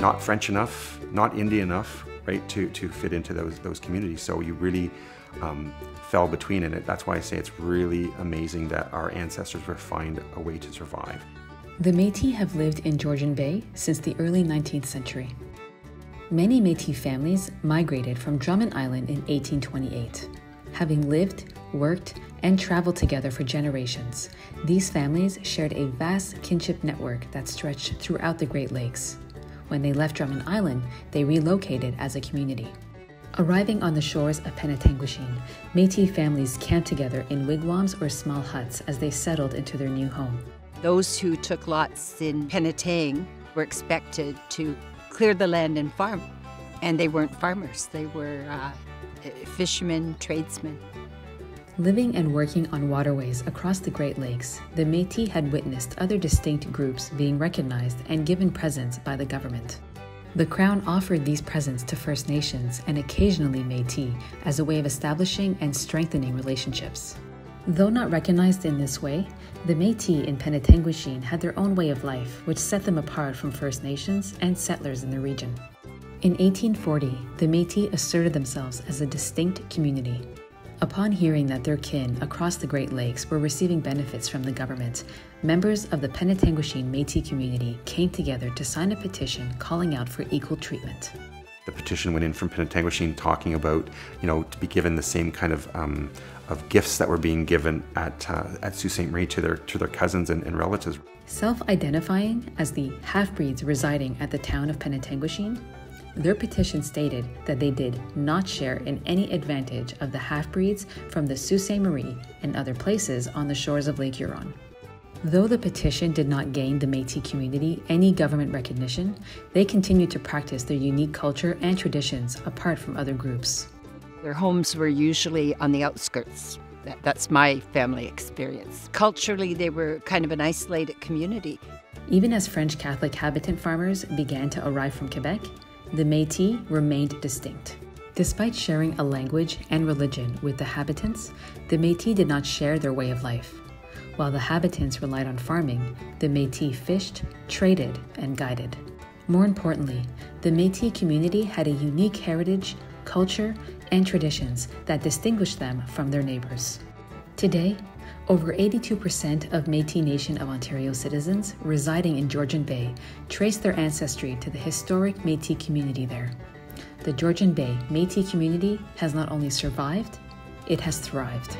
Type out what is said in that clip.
not French enough, not Indian enough, right, to, to fit into those, those communities. So you really um, fell between in it. That's why I say it's really amazing that our ancestors were find a way to survive. The Métis have lived in Georgian Bay since the early 19th century. Many Métis families migrated from Drummond Island in 1828. Having lived, worked, and traveled together for generations, these families shared a vast kinship network that stretched throughout the Great Lakes. When they left Drummond Island, they relocated as a community. Arriving on the shores of Penetanguishene, Métis families camped together in wigwams or small huts as they settled into their new home. Those who took lots in Penetang were expected to clear the land and farm. And they weren't farmers, they were uh, fishermen, tradesmen. Living and working on waterways across the Great Lakes, the Métis had witnessed other distinct groups being recognized and given presents by the government. The Crown offered these presents to First Nations and occasionally Métis as a way of establishing and strengthening relationships. Though not recognized in this way, the Métis in Penetanguishene had their own way of life, which set them apart from First Nations and settlers in the region. In 1840, the Métis asserted themselves as a distinct community, Upon hearing that their kin across the Great Lakes were receiving benefits from the government, members of the Penetanguishene Métis community came together to sign a petition calling out for equal treatment. The petition went in from Penetanguishene talking about, you know, to be given the same kind of um, of gifts that were being given at uh, at Sault Ste. Marie to their to their cousins and, and relatives. Self-identifying as the half-breeds residing at the town of Penetanguishene, their petition stated that they did not share in any advantage of the half breeds from the Sault Ste. Marie and other places on the shores of Lake Huron. Though the petition did not gain the Metis community any government recognition, they continued to practice their unique culture and traditions apart from other groups. Their homes were usually on the outskirts. That's my family experience. Culturally, they were kind of an isolated community. Even as French Catholic habitant farmers began to arrive from Quebec, the Metis remained distinct. Despite sharing a language and religion with the habitants, the Metis did not share their way of life. While the habitants relied on farming, the Metis fished, traded, and guided. More importantly, the Metis community had a unique heritage, culture, and traditions that distinguished them from their neighbors. Today, over 82% of Metis Nation of Ontario citizens residing in Georgian Bay trace their ancestry to the historic Metis community there. The Georgian Bay Metis community has not only survived, it has thrived.